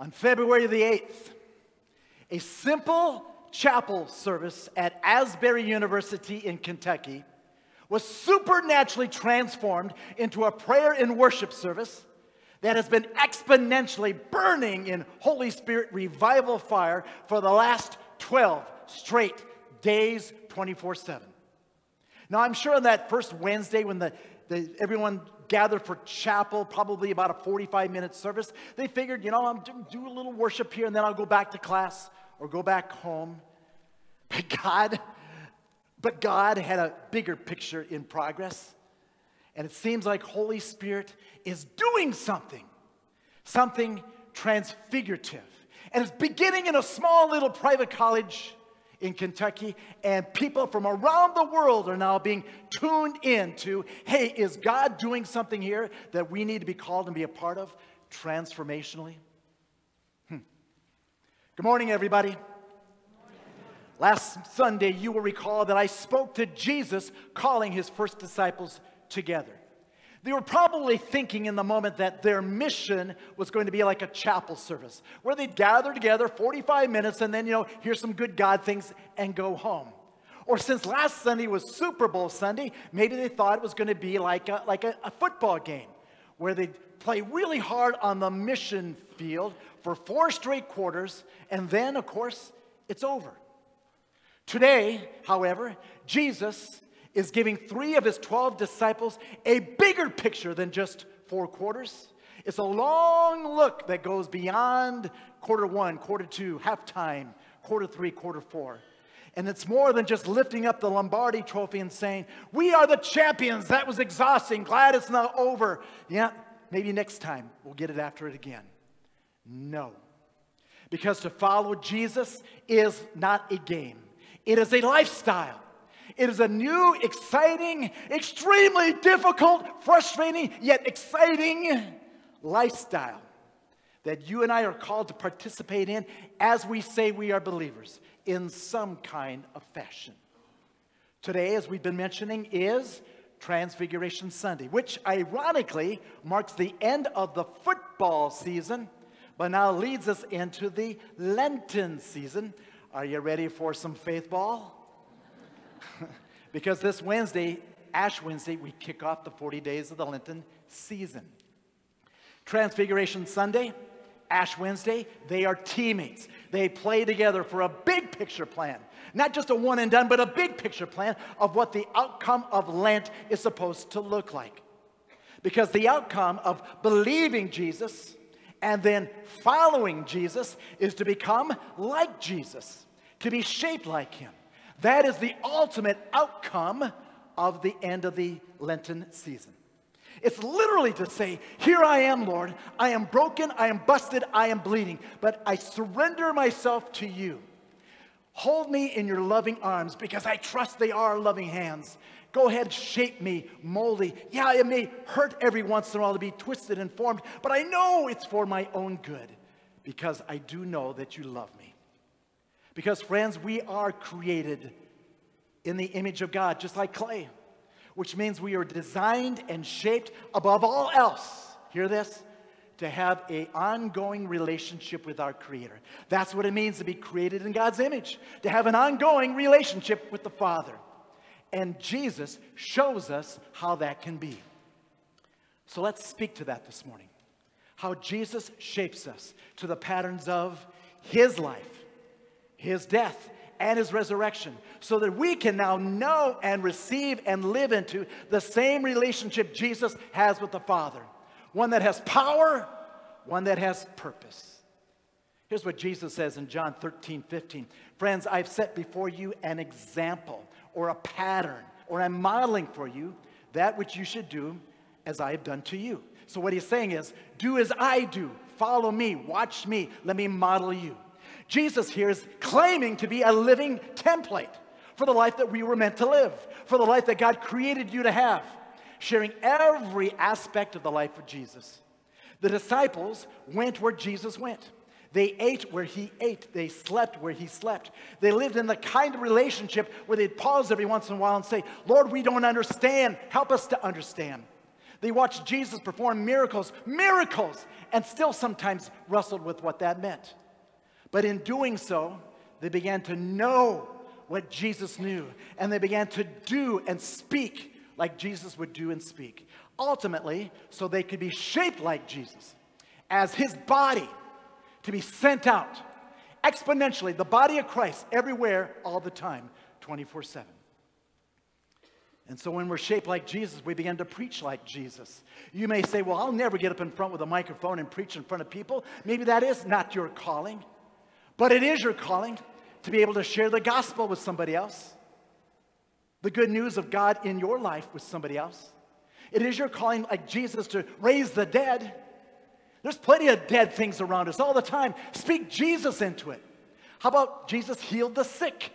on February the 8th, a simple chapel service at Asbury University in Kentucky was supernaturally transformed into a prayer and worship service that has been exponentially burning in Holy Spirit revival fire for the last 12 straight days, 24 7. Now, I'm sure on that first Wednesday when the, the, everyone gathered for chapel, probably about a 45 minute service, they figured, you know, I'm do, do a little worship here and then I'll go back to class or go back home. But God, but God had a bigger picture in progress. And it seems like Holy Spirit is doing something, something transfigurative. And it's beginning in a small little private college in Kentucky, and people from around the world are now being tuned in to hey, is God doing something here that we need to be called and be a part of transformationally? Hmm. Good morning, everybody. Last Sunday, you will recall that I spoke to Jesus calling his first disciples together. They were probably thinking in the moment that their mission was going to be like a chapel service where they'd gather together 45 minutes and then, you know, hear some good God things and go home. Or since last Sunday was Super Bowl Sunday, maybe they thought it was going to be like a, like a, a football game where they'd play really hard on the mission field for four straight quarters and then, of course, it's over. Today, however, Jesus is giving three of his 12 disciples a bigger picture than just four quarters. It's a long look that goes beyond quarter one, quarter two, halftime, quarter three, quarter four. And it's more than just lifting up the Lombardi trophy and saying, We are the champions. That was exhausting. Glad it's not over. Yeah, maybe next time we'll get it after it again. No. Because to follow Jesus is not a game. It is a lifestyle. It is a new, exciting, extremely difficult, frustrating, yet exciting lifestyle that you and I are called to participate in as we say we are believers in some kind of fashion. Today, as we've been mentioning, is Transfiguration Sunday, which ironically marks the end of the football season, but now leads us into the Lenten season, are you ready for some faith ball? because this Wednesday, Ash Wednesday, we kick off the 40 days of the Lenten season. Transfiguration Sunday, Ash Wednesday, they are teammates. They play together for a big picture plan. Not just a one and done, but a big picture plan of what the outcome of Lent is supposed to look like. Because the outcome of believing Jesus and then following Jesus is to become like Jesus, to be shaped like him. That is the ultimate outcome of the end of the Lenten season. It's literally to say, Here I am, Lord. I am broken, I am busted, I am bleeding, but I surrender myself to you. Hold me in your loving arms because I trust they are loving hands. Go ahead, shape me, mold me. Yeah, it may hurt every once in a while to be twisted and formed, but I know it's for my own good because I do know that you love me. Because, friends, we are created in the image of God, just like clay, which means we are designed and shaped above all else. Hear this? To have an ongoing relationship with our Creator. That's what it means to be created in God's image, to have an ongoing relationship with the Father. And Jesus shows us how that can be. So let's speak to that this morning. How Jesus shapes us to the patterns of his life, his death, and his resurrection, so that we can now know and receive and live into the same relationship Jesus has with the Father one that has power, one that has purpose. Here's what Jesus says in John 13, 15. Friends, I've set before you an example or a pattern, or I'm modeling for you that which you should do as I have done to you. So, what he's saying is, do as I do, follow me, watch me, let me model you. Jesus here is claiming to be a living template for the life that we were meant to live, for the life that God created you to have, sharing every aspect of the life of Jesus. The disciples went where Jesus went. They ate where he ate. They slept where he slept. They lived in the kind of relationship where they'd pause every once in a while and say, Lord, we don't understand. Help us to understand. They watched Jesus perform miracles, miracles, and still sometimes wrestled with what that meant. But in doing so, they began to know what Jesus knew, and they began to do and speak like Jesus would do and speak. Ultimately, so they could be shaped like Jesus as his body to be sent out exponentially, the body of Christ everywhere, all the time, 24 7. And so when we're shaped like Jesus, we begin to preach like Jesus. You may say, Well, I'll never get up in front with a microphone and preach in front of people. Maybe that is not your calling, but it is your calling to be able to share the gospel with somebody else, the good news of God in your life with somebody else. It is your calling, like Jesus, to raise the dead. There's plenty of dead things around us all the time. Speak Jesus into it. How about Jesus healed the sick?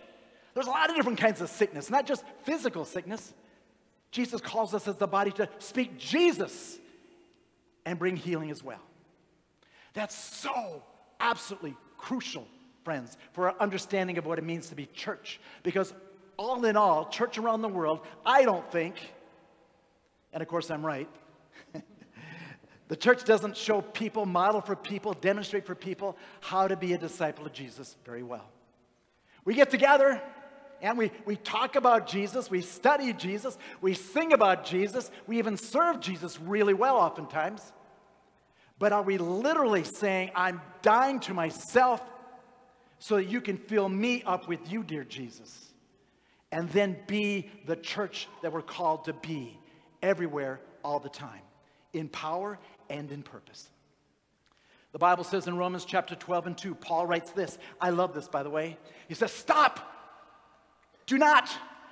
There's a lot of different kinds of sickness, not just physical sickness. Jesus calls us as the body to speak Jesus and bring healing as well. That's so absolutely crucial, friends, for our understanding of what it means to be church. Because all in all, church around the world, I don't think, and of course I'm right, the church doesn't show people, model for people, demonstrate for people how to be a disciple of Jesus very well. We get together and we, we talk about Jesus, we study Jesus, we sing about Jesus, we even serve Jesus really well oftentimes. But are we literally saying, I'm dying to myself so that you can fill me up with you, dear Jesus? And then be the church that we're called to be everywhere, all the time, in power and in purpose. The Bible says in Romans chapter 12 and 2, Paul writes this. I love this, by the way. He says, Stop! Do not,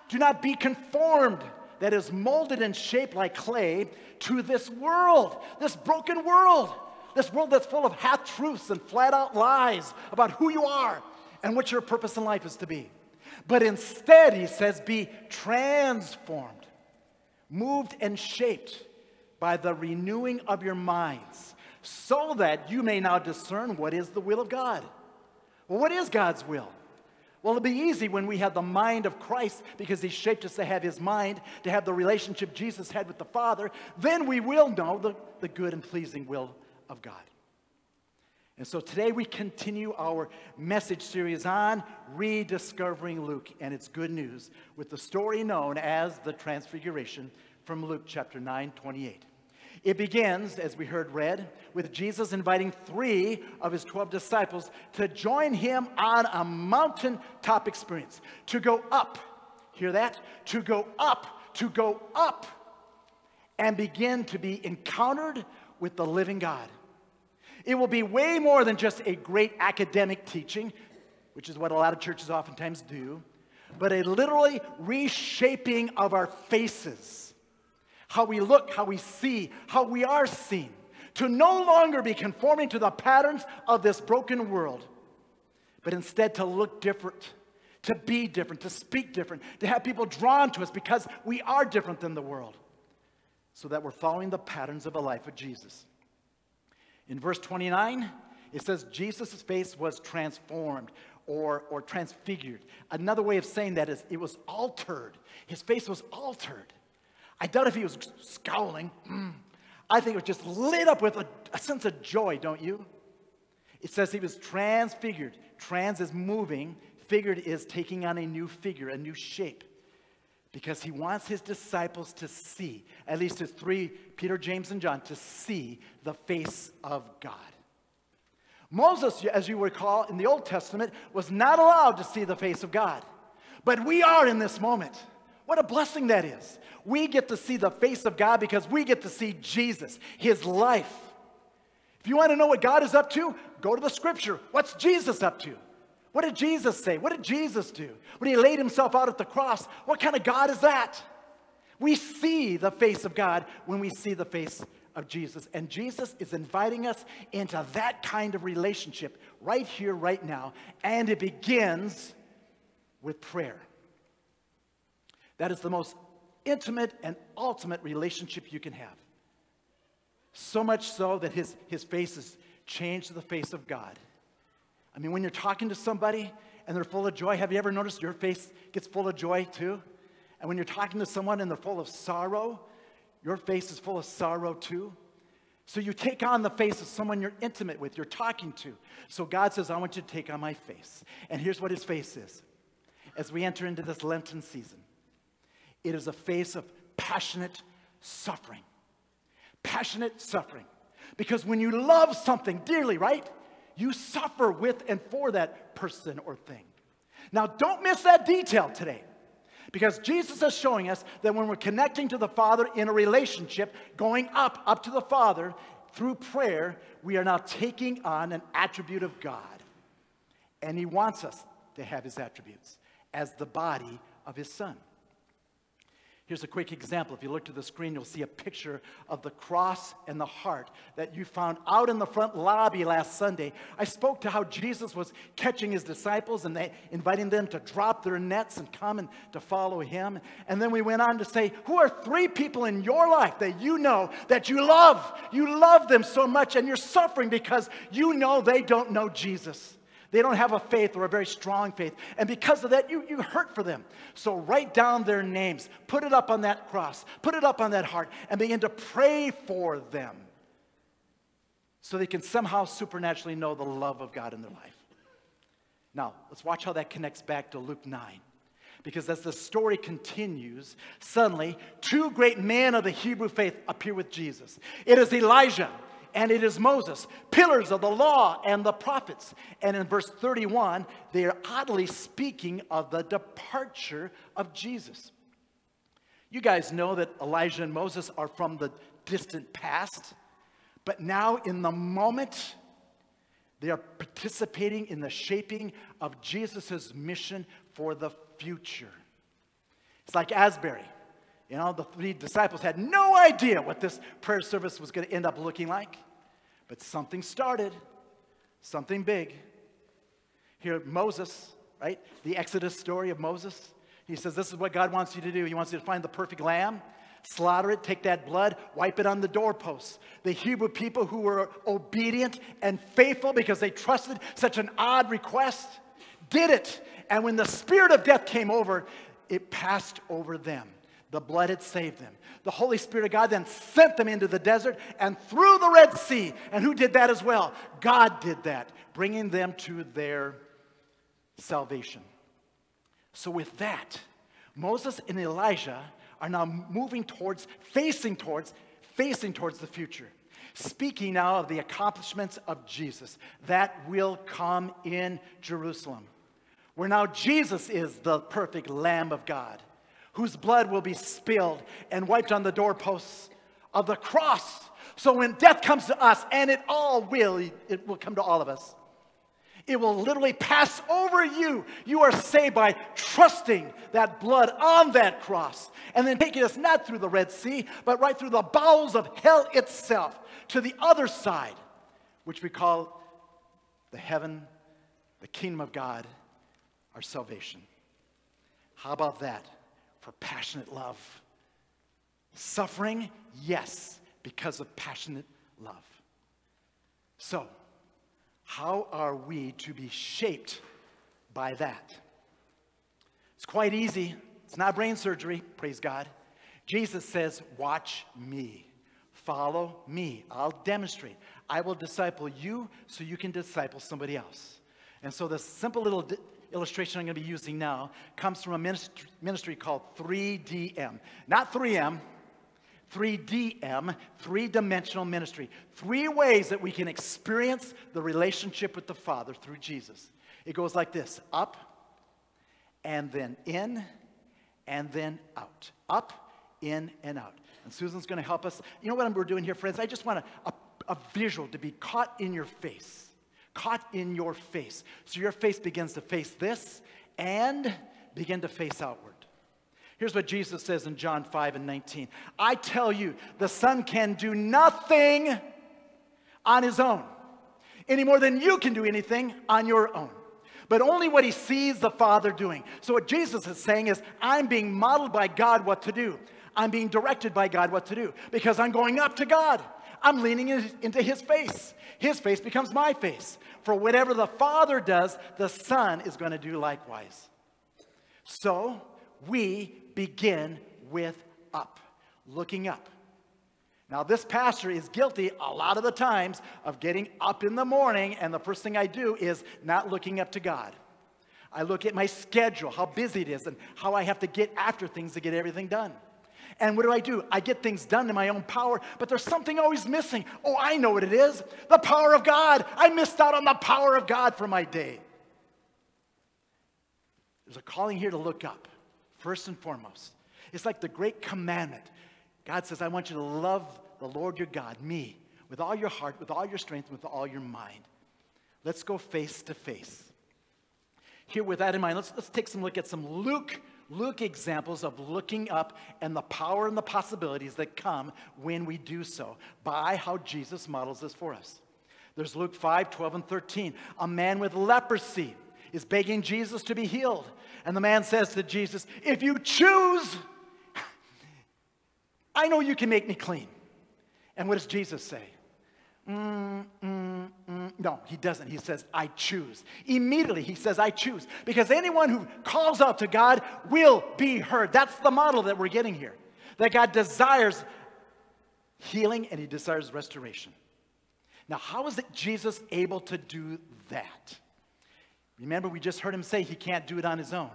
do not be conformed, that is molded and shaped like clay, to this world, this broken world, this world that's full of half truths and flat out lies about who you are and what your purpose in life is to be. But instead, he says, be transformed, moved and shaped by the renewing of your minds, so that you may now discern what is the will of God. Well, what is God's will? Well, it'll be easy when we have the mind of Christ because He shaped us to have His mind, to have the relationship Jesus had with the Father. Then we will know the, the good and pleasing will of God. And so today we continue our message series on rediscovering Luke and its good news with the story known as the Transfiguration from Luke chapter 9, 28. It begins, as we heard read, with Jesus inviting three of his 12 disciples to join him on a mountaintop experience, to go up. Hear that? To go up, to go up, and begin to be encountered with the living God. It will be way more than just a great academic teaching, which is what a lot of churches oftentimes do, but a literally reshaping of our faces how we look, how we see, how we are seen, to no longer be conforming to the patterns of this broken world, but instead to look different, to be different, to speak different, to have people drawn to us because we are different than the world, so that we're following the patterns of the life of Jesus. In verse 29, it says Jesus' face was transformed or, or transfigured. Another way of saying that is it was altered. His face was altered. I doubt if he was scowling. Mm. I think it was just lit up with a, a sense of joy, don't you? It says he was transfigured. Trans is moving, figured is taking on a new figure, a new shape. Because he wants his disciples to see, at least his three, Peter, James, and John, to see the face of God. Moses, as you recall in the Old Testament, was not allowed to see the face of God. But we are in this moment. What a blessing that is. We get to see the face of God because we get to see Jesus, his life. If you want to know what God is up to, go to the scripture. What's Jesus up to? What did Jesus say? What did Jesus do? When he laid himself out at the cross, what kind of God is that? We see the face of God when we see the face of Jesus. And Jesus is inviting us into that kind of relationship right here, right now. And it begins with prayer. That is the most intimate and ultimate relationship you can have. So much so that his, his face is changed to the face of God. I mean, when you're talking to somebody and they're full of joy, have you ever noticed your face gets full of joy too? And when you're talking to someone and they're full of sorrow, Your face is full of sorrow too. So you take on the face of someone you're intimate with, you're talking to. So God says, I want you to take on my face. And here's what his face is. As we enter into this Lenten season, it is a face of passionate suffering. Passionate suffering. Because when you love something dearly, right? You suffer with and for that person or thing. Now, don't miss that detail today. Because Jesus is showing us that when we're connecting to the Father in a relationship, going up, up to the Father through prayer, we are now taking on an attribute of God. And He wants us to have His attributes as the body of His Son. Here's a quick example. If you look to the screen, you'll see a picture of the cross and the heart that you found out in the front lobby last Sunday. I spoke to how Jesus was catching his disciples and they, inviting them to drop their nets and come and to follow him. And then we went on to say, Who are three people in your life that you know that you love? You love them so much and you're suffering because you know they don't know Jesus. They don't have a faith or a very strong faith. And because of that, you, you hurt for them. So write down their names, put it up on that cross, put it up on that heart, and begin to pray for them so they can somehow supernaturally know the love of God in their life. Now, let's watch how that connects back to Luke 9. Because as the story continues, suddenly two great men of the Hebrew faith appear with Jesus. It is Elijah and it is Moses, pillars of the law and the prophets. And in verse 31, they are oddly speaking of the departure of Jesus. You guys know that Elijah and Moses are from the distant past, but now in the moment, they are participating in the shaping of Jesus' mission for the future. It's like Asbury. You know, the three disciples had no idea what this prayer service was going to end up looking like. But something started, something big. Here, Moses, right? The Exodus story of Moses. He says, This is what God wants you to do. He wants you to find the perfect lamb, slaughter it, take that blood, wipe it on the doorposts. The Hebrew people who were obedient and faithful because they trusted such an odd request did it. And when the spirit of death came over, it passed over them. The blood had saved them. The Holy Spirit of God then sent them into the desert and through the Red Sea. And who did that as well? God did that, bringing them to their salvation. So, with that, Moses and Elijah are now moving towards, facing towards, facing towards the future. Speaking now of the accomplishments of Jesus that will come in Jerusalem, where now Jesus is the perfect Lamb of God whose blood will be spilled and wiped on the doorposts of the cross. So when death comes to us, and it all will, it will come to all of us. It will literally pass over you. You are saved by trusting that blood on that cross and then taking us not through the Red Sea, but right through the bowels of hell itself to the other side, which we call the heaven, the kingdom of God, our salvation. How about that? For passionate love. Suffering, yes, because of passionate love. So, how are we to be shaped by that? It's quite easy. It's not brain surgery, praise God. Jesus says, Watch me. Follow me. I'll demonstrate. I will disciple you so you can disciple somebody else. And so, the simple little illustration I'm going to be using now comes from a ministry, ministry called 3DM. Not 3M, 3DM, three dimensional ministry. Three ways that we can experience the relationship with the Father through Jesus. It goes like this up, and then in, and then out. Up, in, and out. And Susan's going to help us. You know what we're doing here, friends? I just want a, a, a visual to be caught in your face caught in your face. So your face begins to face this and begin to face outward. Here's what Jesus says in John 5 and 19 I tell you, the Son can do nothing on his own, any more than you can do anything on your own. But only what he sees the Father doing. So, what Jesus is saying is, I'm being modeled by God what to do. I'm being directed by God what to do because I'm going up to God. I'm leaning into his face. His face becomes my face. For whatever the Father does, the Son is going to do likewise. So we begin with up, looking up. Now, this pastor is guilty a lot of the times of getting up in the morning, and the first thing I do is not looking up to God. I look at my schedule, how busy it is, and how I have to get after things to get everything done. And what do I do? I get things done in my own power, but there's something always missing. Oh, I know what it is the power of God. I missed out on the power of God for my day. There's a calling here to look up, first and foremost. It's like the great commandment. God says, I want you to love the Lord your God, me, with all your heart, with all your strength, with all your mind. Let's go face to face. Here, with that in mind, let's, let's take some look at some Luke, Luke examples of looking up and the power and the possibilities that come when we do so by how Jesus models this for us. There's Luke 5, 12, and 13. A man with leprosy is begging Jesus to be healed. And the man says to Jesus, If you choose, I know you can make me clean. And what does Jesus say? Mm, mm, mm. No, he doesn't. He says, I choose. Immediately, he says, I choose. Because anyone who calls out to God will be heard. That's the model that we're getting here. That God desires healing and he desires restoration. Now, how is it Jesus able to do that? Remember, we just heard him say he can't do it on his own,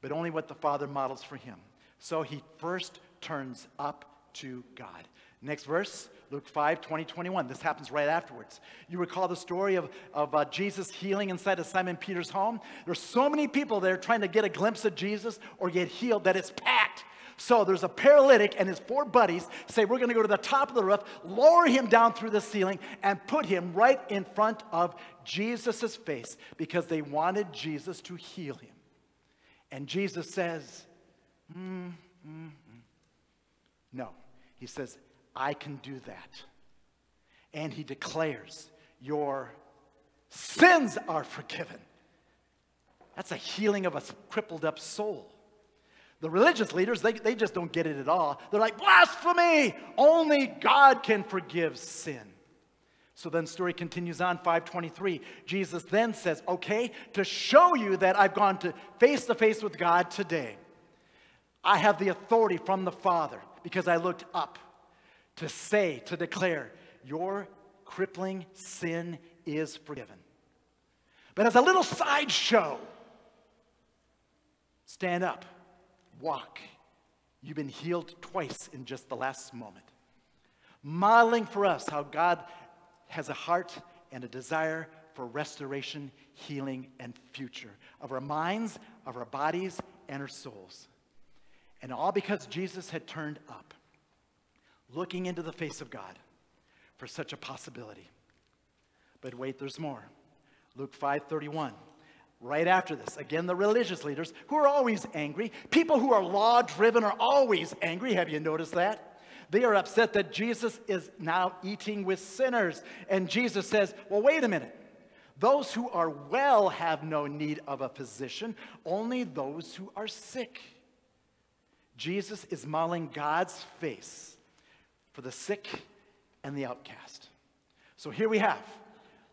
but only what the Father models for him. So he first turns up to God. Next verse, Luke 5, 20, 21. This happens right afterwards. You recall the story of, of uh, Jesus healing inside of Simon Peter's home? There's so many people there trying to get a glimpse of Jesus or get healed that it's packed. So there's a paralytic and his four buddies say, We're going to go to the top of the roof, lower him down through the ceiling, and put him right in front of Jesus' face because they wanted Jesus to heal him. And Jesus says, mm, mm, mm. No. He says, I can do that. And he declares, Your sins are forgiven. That's a healing of a crippled up soul. The religious leaders, they, they just don't get it at all. They're like, blasphemy! Only God can forgive sin. So then story continues on 523. Jesus then says, "Okay, to show you that I've gone to face to face with God today. I have the authority from the Father because I looked up to say, to declare, your crippling sin is forgiven. But as a little sideshow, stand up, walk. You've been healed twice in just the last moment. Modeling for us how God has a heart and a desire for restoration, healing, and future of our minds, of our bodies, and our souls. And all because Jesus had turned up looking into the face of God for such a possibility. But wait, there's more. Luke 5:31. Right after this, again, the religious leaders who are always angry, people who are law driven are always angry. Have you noticed that? They are upset that Jesus is now eating with sinners. And Jesus says, Well, wait a minute. Those who are well have no need of a physician, only those who are sick. Jesus is modeling God's face for the sick and the outcast. So here we have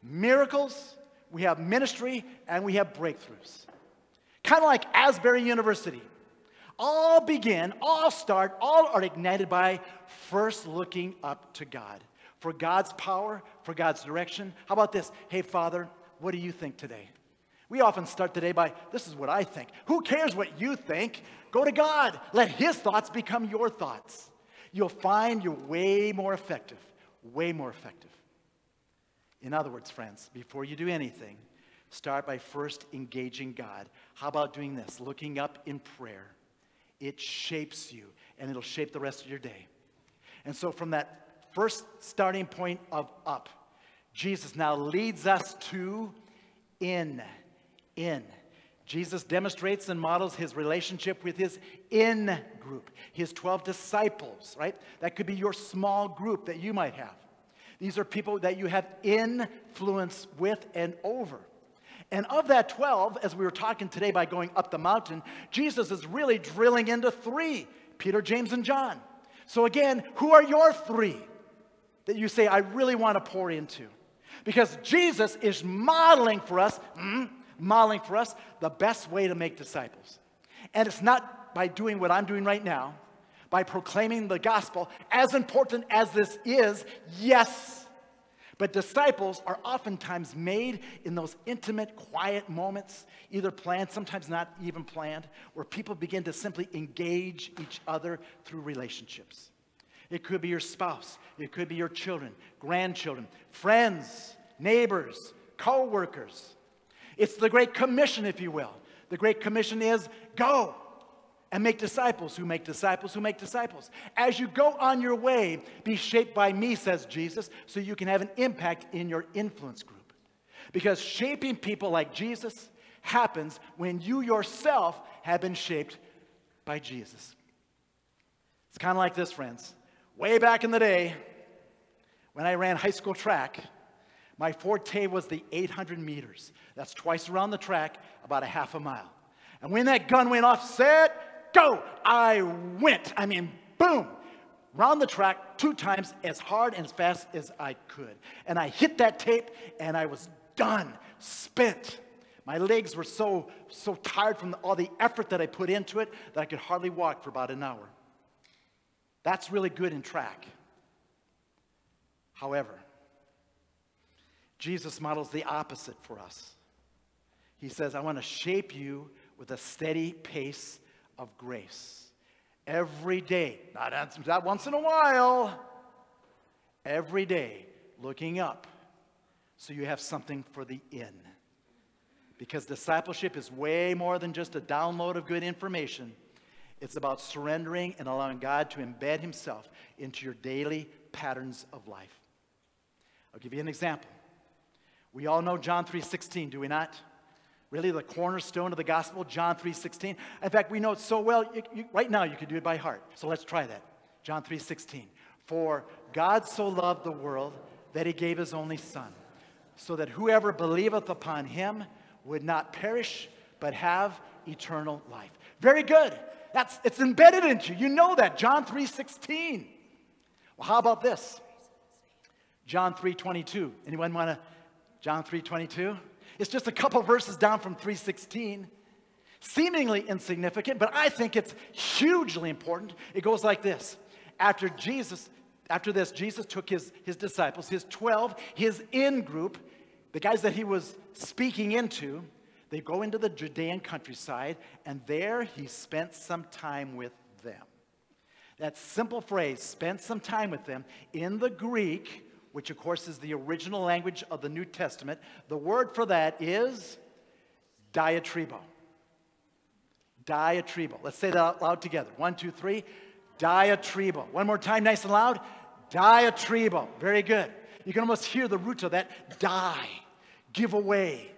miracles, we have ministry, and we have breakthroughs. Kind of like Asbury University. All begin, all start, all are ignited by first looking up to God for God's power, for God's direction. How about this? Hey, Father, what do you think today? We often start today by, this is what I think. Who cares what you think? Go to God. Let His thoughts become your thoughts you'll find you're way more effective, way more effective. In other words, friends, before you do anything, start by first engaging God. How about doing this? Looking up in prayer. It shapes you, and it'll shape the rest of your day. And so, from that first starting point of up, Jesus now leads us to in. In. Jesus demonstrates and models his relationship with his in group, his 12 disciples, right? That could be your small group that you might have. These are people that you have influence with and over. And of that 12, as we were talking today by going up the mountain, Jesus is really drilling into three Peter, James, and John. So again, who are your three that you say, I really want to pour into? Because Jesus is modeling for us. Mm, modeling for us the best way to make disciples. And it's not by doing what I'm doing right now, by proclaiming the gospel, as important as this is, yes. But disciples are oftentimes made in those intimate, quiet moments, either planned, sometimes not even planned, where people begin to simply engage each other through relationships. It could be your spouse, it could be your children, grandchildren, friends, neighbors, co workers. It's the Great Commission, if you will. The Great Commission is go and make disciples who make disciples who make disciples. As you go on your way, be shaped by me, says Jesus, so you can have an impact in your influence group. Because shaping people like Jesus happens when you yourself have been shaped by Jesus. It's kind of like this, friends. Way back in the day, when I ran high school track, my forte was the 800 meters. That's twice around the track, about a half a mile. And when that gun went off, set, go, I went. I mean, boom, round the track two times as hard and as fast as I could. And I hit that tape and I was done, spent. My legs were so, so tired from all the effort that I put into it that I could hardly walk for about an hour. That's really good in track. However, Jesus models the opposite for us. He says, I want to shape you with a steady pace of grace. Every day, not, not once in a while, every day, looking up so you have something for the in. Because discipleship is way more than just a download of good information. It's about surrendering and allowing God to embed Himself into your daily patterns of life. I'll give you an example. We all know John 3:16, do we not? Really, the cornerstone of the gospel, John 3:16. In fact, we know it so well. You, you, right now, you can do it by heart. So let's try that. John 3:16. For God so loved the world that He gave His only Son, so that whoever believeth upon Him would not perish, but have eternal life. Very good. That's it's embedded into you. You know that. John 3:16. Well, how about this? John 3:22. Anyone want to John 3:22. It's just a couple verses down from 3:16. Seemingly insignificant, but I think it's hugely important. It goes like this. After Jesus after this Jesus took his his disciples, his 12, his in group, the guys that he was speaking into, they go into the Judean countryside and there he spent some time with them. That simple phrase, spent some time with them, in the Greek which of course is the original language of the New Testament, the word for that is diatribo. Diatribo. Let's say that out loud together. One, two, three. Diatribo. One more time, nice and loud. Diatribo. Very good. You can almost hear the roots of that. Die. Give away.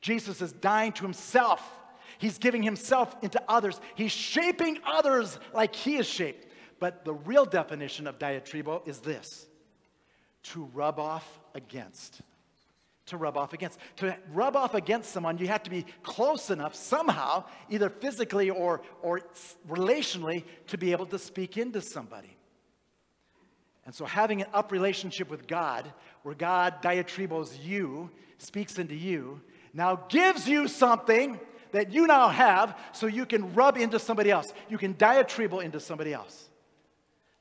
Jesus is dying to himself. He's giving himself into others. He's shaping others like he is shaped. But the real definition of diatribo is this to rub off against. To rub off against. To rub off against someone, you have to be close enough somehow, either physically or, or relationally, to be able to speak into somebody. And so, having an up relationship with God, where God diatribos you, speaks into you, now gives you something that you now have so you can rub into somebody else. You can diatribo into somebody else.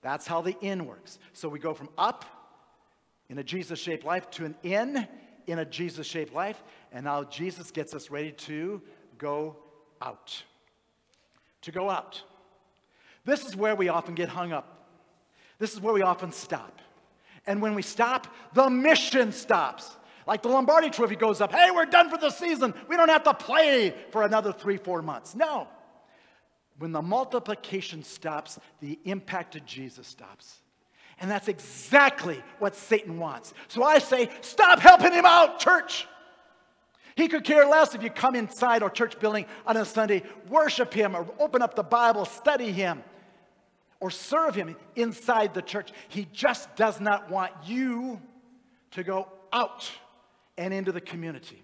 That's how the in works. So we go from up in a Jesus shaped life to an in in a Jesus shaped life. And now Jesus gets us ready to go out. To go out. This is where we often get hung up. This is where we often stop. And when we stop, the mission stops. Like the Lombardi Trophy goes up, hey, we're done for the season. We don't have to play for another three, four months. No. When the multiplication stops, the impact of Jesus stops. And that's exactly what Satan wants. So I say, stop helping him out, church. He could care less if you come inside our church building on a Sunday, worship him, or open up the Bible, study him, or serve him inside the church. He just does not want you to go out and into the community.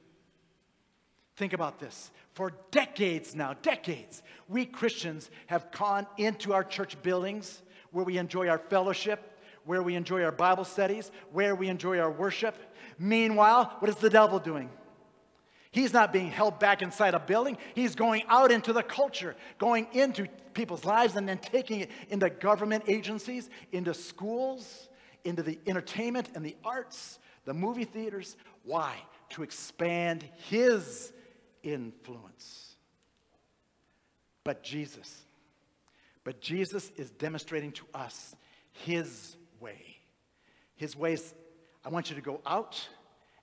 Think about this. For decades now, decades, we Christians have gone into our church buildings where we enjoy our fellowship, where we enjoy our Bible studies, where we enjoy our worship. Meanwhile, what is the devil doing? He's not being held back inside a building. He's going out into the culture, going into people's lives, and then taking it into government agencies, into schools, into the entertainment and the arts, the movie theaters. Why? To expand his influence. But Jesus, but Jesus is demonstrating to us his way. His ways, I want you to go out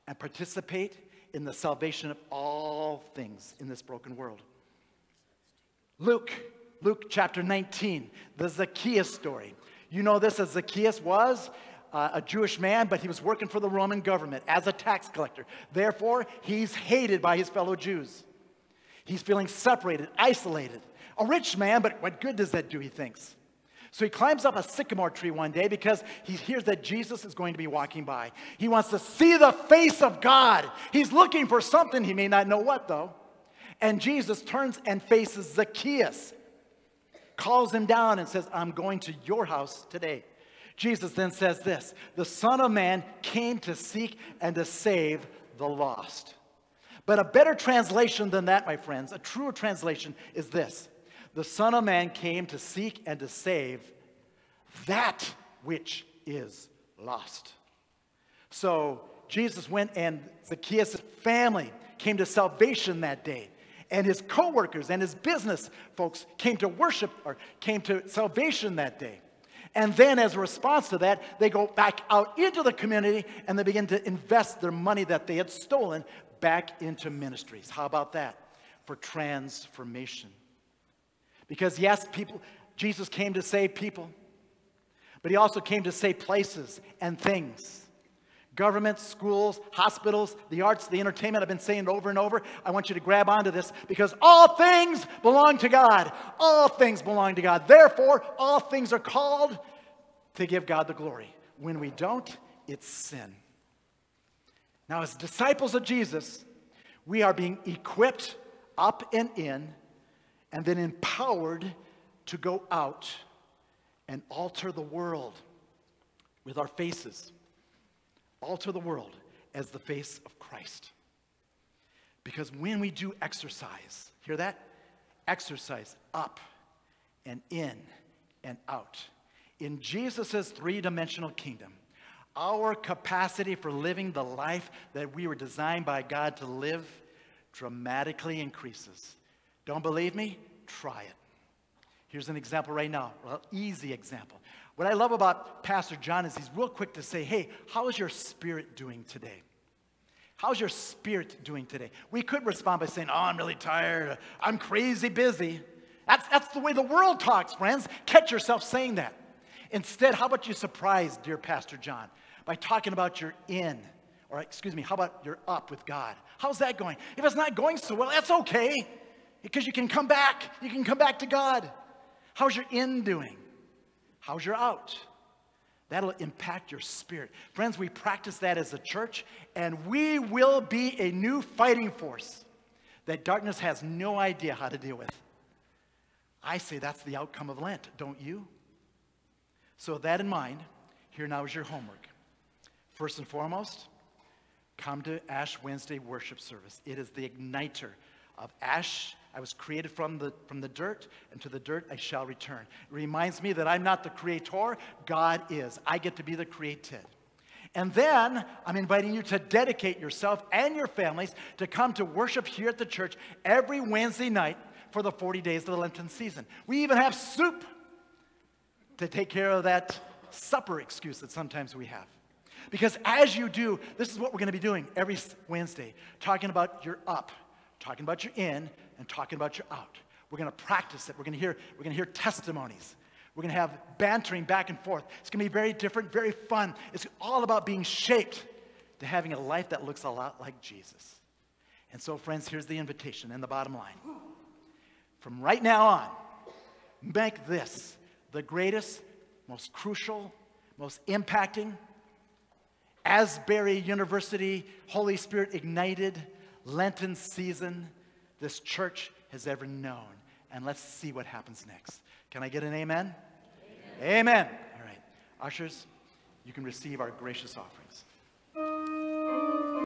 and participate in the salvation of all things in this broken world. Luke, Luke chapter 19, the Zacchaeus story. You know this as Zacchaeus was uh, a Jewish man, but he was working for the Roman government as a tax collector. Therefore, he's hated by his fellow Jews. He's feeling separated, isolated. A rich man, but what good does that do, he thinks? So he climbs up a sycamore tree one day because he hears that Jesus is going to be walking by. He wants to see the face of God. He's looking for something, he may not know what though. And Jesus turns and faces Zacchaeus, calls him down, and says, I'm going to your house today. Jesus then says this The Son of Man came to seek and to save the lost. But a better translation than that, my friends, a truer translation is this the Son of Man came to seek and to save that which is lost. So Jesus went and Zacchaeus' family came to salvation that day. And his co-workers and his business folks came to worship or came to salvation that day. And then as a response to that, they go back out into the community and they begin to invest their money that they had stolen back into ministries. How about that? For transformation. Because yes, people, Jesus came to save people, but he also came to save places and things. Governments, schools, hospitals, the arts, the entertainment. I've been saying it over and over. I want you to grab onto this because all things belong to God. All things belong to God. Therefore, all things are called to give God the glory. When we don't, it's sin. Now, as disciples of Jesus, we are being equipped up and in and then empowered to go out and alter the world with our faces. Alter the world as the face of Christ. Because when we do exercise, hear that? Exercise up and in and out. In Jesus' three dimensional kingdom, our capacity for living the life that we were designed by God to live dramatically increases. Don't believe me? Try it. Here's an example right now, an easy example. What I love about Pastor John is he's real quick to say, hey, how is your spirit doing today? How's your spirit doing today? We could respond by saying, oh, I'm really tired. I'm crazy busy. That's, that's the way the world talks, friends. Catch yourself saying that. Instead, how about you surprise, dear Pastor John, by talking about your in, or excuse me, how about your up with God? How's that going? If it's not going so well, that's okay. Because you can come back. You can come back to God. How's your in doing? How's your out? That'll impact your spirit. Friends, we practice that as a church, and we will be a new fighting force that darkness has no idea how to deal with. I say that's the outcome of Lent, don't you? So, with that in mind, here now is your homework. First and foremost, come to Ash Wednesday worship service. It is the igniter of Ash I was created from the, from the dirt, and to the dirt I shall return. It reminds me that I'm not the creator, God is. I get to be the created. And then I'm inviting you to dedicate yourself and your families to come to worship here at the church every Wednesday night for the 40 days of the Lenten season. We even have soup to take care of that supper excuse that sometimes we have. Because as you do, this is what we're going to be doing every Wednesday talking about your up, talking about your in, and talking about your out. We're going to practice it. We're going to hear, we're going to hear testimonies. We're going to have bantering back and forth. It's going to be very different, very fun. It's all about being shaped to having a life that looks a lot like Jesus. And so, friends, here's the invitation and the bottom line. From right now on, make this the greatest, most crucial, most impacting Asbury University Holy Spirit ignited Lenten season this church has ever known. And let's see what happens next. Can I get an amen? Amen. amen. All right. Ushers, you can receive our gracious offerings.